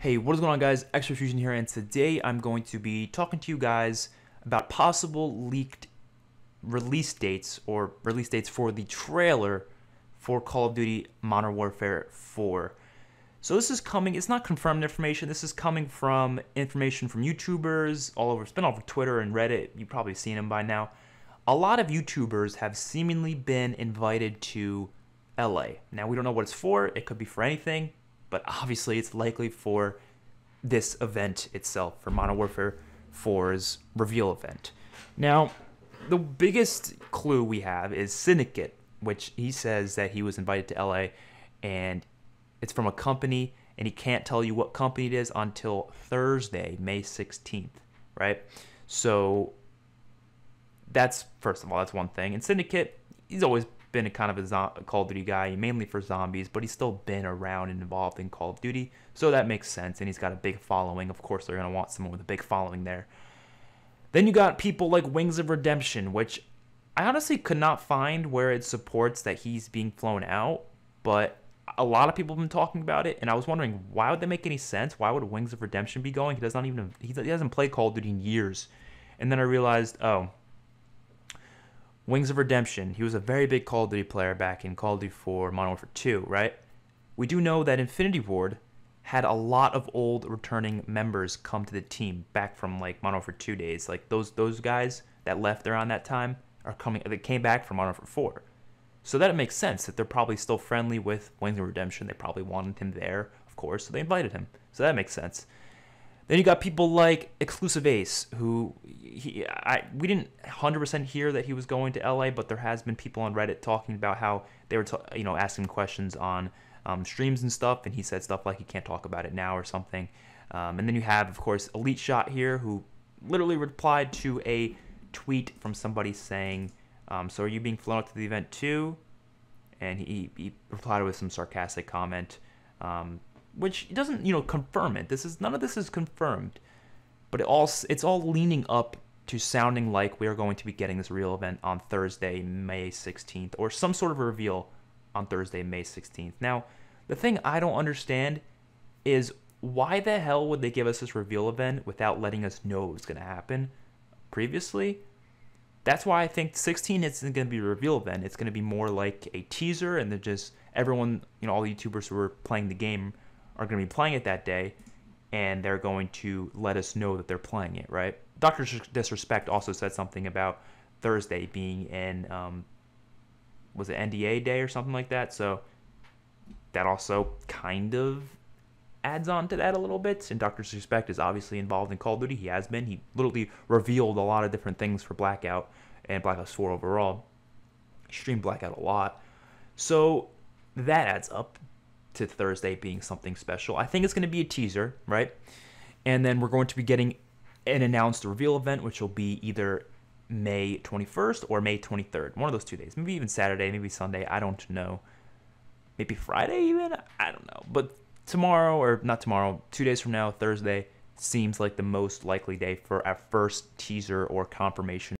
Hey, what is going on guys? XpertFusion here and today I'm going to be talking to you guys about possible leaked release dates or release dates for the trailer for Call of Duty Modern Warfare 4. So this is coming, it's not confirmed information, this is coming from information from YouTubers all over, it's been all over Twitter and Reddit, you've probably seen them by now. A lot of YouTubers have seemingly been invited to LA. Now we don't know what it's for, it could be for anything, but obviously it's likely for this event itself, for Modern Warfare 4's reveal event. Now, the biggest clue we have is Syndicate, which he says that he was invited to LA and it's from a company and he can't tell you what company it is until Thursday, May 16th, right? So that's first of all, that's one thing. And Syndicate, he's always been a kind of a, zo- Call of Duty guy, mainly for zombies, but he's still been around and involved in Call of Duty, so that makes sense. And he's got a big following. Of course, they're gonna want someone with a big following there. Then you got people like Wings of Redemption, which I honestly could not find where it supports that he's being flown out, but a lot of people have been talking about it, and I was wondering why would that make any sense? Why would Wings of Redemption be going? He does not even he hasn't played Call of Duty in years, and then I realized, oh, Wings of Redemption, he was a very big Call of Duty player back in Call of Duty 4, Modern Warfare 2, right? We do know that Infinity Ward had a lot of old returning members come to the team back from like Modern Warfare 2 days. Like those those guys that left around that time are coming they came back from Modern Warfare 4. So that it makes sense that they're probably still friendly with Wings of Redemption. They probably wanted him there, of course, so they invited him. So that makes sense. Then you got people like Exclusive Ace, who he, I, we didn't 100% hear that he was going to LA, but there has been people on Reddit talking about how they were, t- you know, asking questions on um, streams and stuff, and he said stuff like he can't talk about it now or something. Um, and then you have, of course, Elite Shot here, who literally replied to a tweet from somebody saying, um, "So are you being flown out to the event too?" And he, he replied with some sarcastic comment. Um, which doesn't you know confirm it. This is none of this is confirmed, but it all it's all leaning up to sounding like we are going to be getting this real event on Thursday, May 16th, or some sort of a reveal on Thursday, May 16th. Now, the thing I don't understand is why the hell would they give us this reveal event without letting us know it was going to happen previously? That's why I think 16 isn't going to be a reveal event. It's going to be more like a teaser, and they're just everyone, you know, all the YouTubers who are playing the game are going to be playing it that day, and they're going to let us know that they're playing it, right? Doctor Disrespect also said something about Thursday being in, um, was it NDA day or something like that? So that also kind of adds on to that a little bit. And Doctor Disrespect is obviously involved in Call of Duty. He has been. He literally revealed a lot of different things for Blackout and Black Ops 4 overall. He streamed Blackout a lot. So that adds up to Thursday being something special. I think it's going to be a teaser, right? And then we're going to be getting an announced reveal event, which will be either May 21st or May 23rd. One of those two days. Maybe even Saturday, maybe Sunday. I don't know. Maybe Friday, even? I don't know. But tomorrow, or not tomorrow, two days from now, Thursday, seems like the most likely day for our first teaser or confirmation